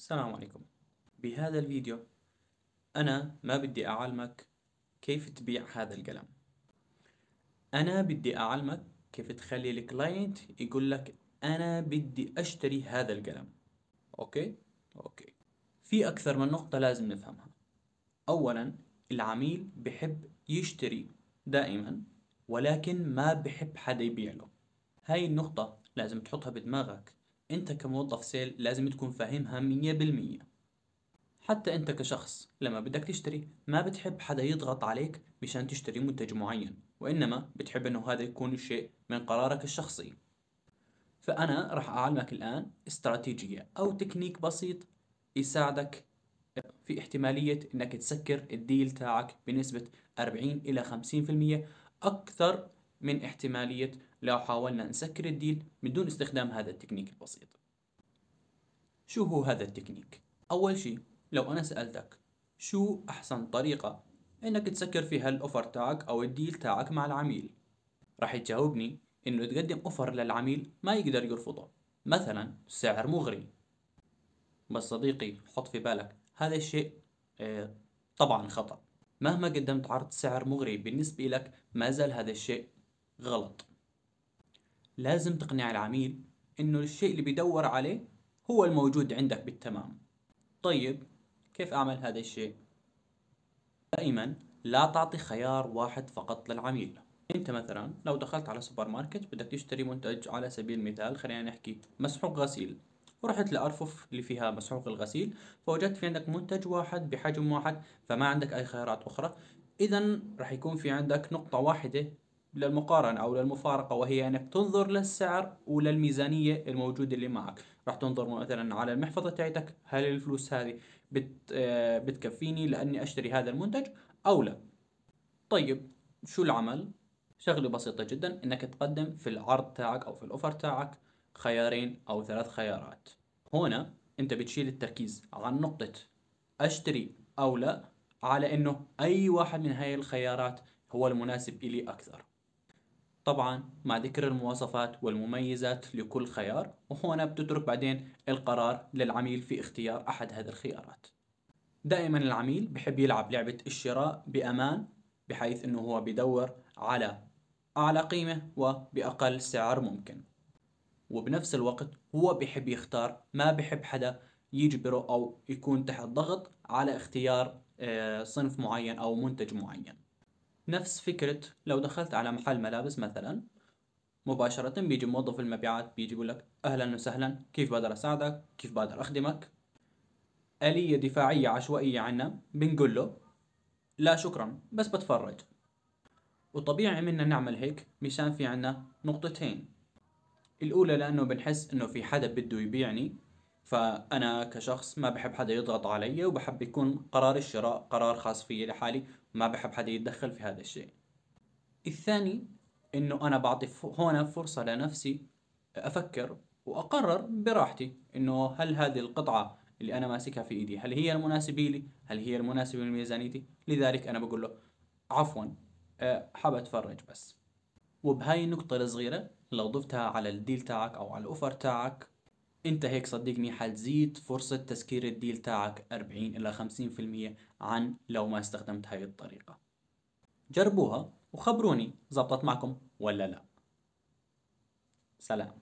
السلام عليكم. بهذا الفيديو أنا ما بدي أعلمك كيف تبيع هذا القلم. أنا بدي أعلمك كيف تخلي ال client يقول لك أنا بدي أشتري هذا القلم. okay؟ okay. في أكثر من نقطة لازم نفهمها. أولا العميل بحب يشتري دائما ولكن ما بحب حدا يبيع له. هاي النقطة لازم تحطها بدماغك. انت كموظف sales لازم تكون فاهمها مية بالمية. حتى انت كشخص لما بدك تشتري ما بتحب حدا يضغط عليك مشان تشتري منتج معين وإنما بتحب إنه هذا يكون شيء من قرارك الشخصي. فأنا راح أعلمك الآن استراتيجية أو تكنيك بسيط يساعدك في احتمالية إنك تسكر ال deal تاعك بنسبة 40 إلى 50% أكثر من احتمالية لو حاولنا نسكر ال deal من دون استخدام هذا التكنيك البسيط. شو هو هذا التكنيك؟ أول شيء لو أنا سألتك شو أحسن طريقة إنك تسكر فيها ال offer تاعك أو ال deal تاعك مع العميل؟ راح تجاوبني إنه تقدم offer للعميل ما يقدر يرفضه. مثلا سعر مغري. بس صديقي حط في بالك هذا الشيء آه، طبعا خطأ. مهما قدمت عرض سعر مغري بالنسبة لك ما زال هذا الشيء غلط. لازم تقنع العميل إنه الشيء اللي بيدور عليه هو الموجود عندك بالتمام. طيب كيف أعمل هذا الشيء؟ دائما لا تعطي خيار واحد فقط للعميل. أنت مثلا لو دخلت على سوبر ماركت بدك تشتري منتج على سبيل المثال خلينا نحكي مسحوق غسيل. ورحت لأرفف اللي فيها مسحوق الغسيل فوجدت في عندك منتج واحد بحجم واحد فما عندك أي خيارات أخرى. إذا راح يكون في عندك نقطة واحدة للمقارنة أو للمفارقة وهي أنك تنظر للسعر وللميزانية الموجودة اللي معك. راح تنظر مثلا على المحفظة تاعتك هل الفلوس هذه بت آه، بتكفيني لأني أشتري هذا المنتج أو لا؟ طيب شو العمل؟ شغلة بسيطة جدا إنك تقدم في العرض تاعك أو في الأوفر تاعك خيارين أو ثلاث خيارات. هنا أنت بتشيل التركيز عن نقطة أشتري أو لا على إنه أي واحد من هاي الخيارات هو المناسب إلي أكثر. طبعا مع ذكر المواصفات والمميزات لكل خيار وهنا بتترك بعدين القرار للعميل في اختيار أحد هذه الخيارات. دائما العميل بحب يلعب لعبة الشراء بأمان بحيث أنه هو بيدور على أعلى قيمة وبأقل سعر ممكن. وبنفس الوقت هو بحب يختار ما بحب حدا يجبره أو يكون تحت ضغط على اختيار آه، صنف معين أو منتج معين. نفس فكرة لو دخلت على محل ملابس مثلا مباشرة بيجي موظف المبيعات بيجي يقول لك أهلا وسهلا كيف بقدر أساعدك؟ كيف بقدر أخدمك؟ آلية دفاعية عشوائية عنا بنقول له لا شكرا بس بتفرج. وطبيعي منا نعمل هيك مشان في عنا نقطتين. الأولى لأنه بنحس إنه في حدا بده يبيعني فأنا كشخص ما بحب حدا يضغط علي وبحب يكون قرار الشراء قرار خاص فيي لحالي. ما بحب حدا يتدخل في هذا الشيء. الثاني إنه أنا بعطي هنا فرصة لنفسي أفكر وأقرر براحتي إنه هل هذه القطعة اللي أنا ماسكها في إيدي هل هي المناسبة لي؟ هل هي المناسبة لميزانيتي؟ لذلك أنا بقول له عفوا أه، حاب أتفرج بس. وبهاي النقطة الصغيرة لو ضفتها على الديل تاعك أو على الأوفر تاعك انت هيك صدقني حتزيد فرصة تسكير الديل تاعك 40 إلى 50% عن لو ما استخدمت هاي الطريقة. جربوها وخبروني زبطت معكم ولا لا. سلام.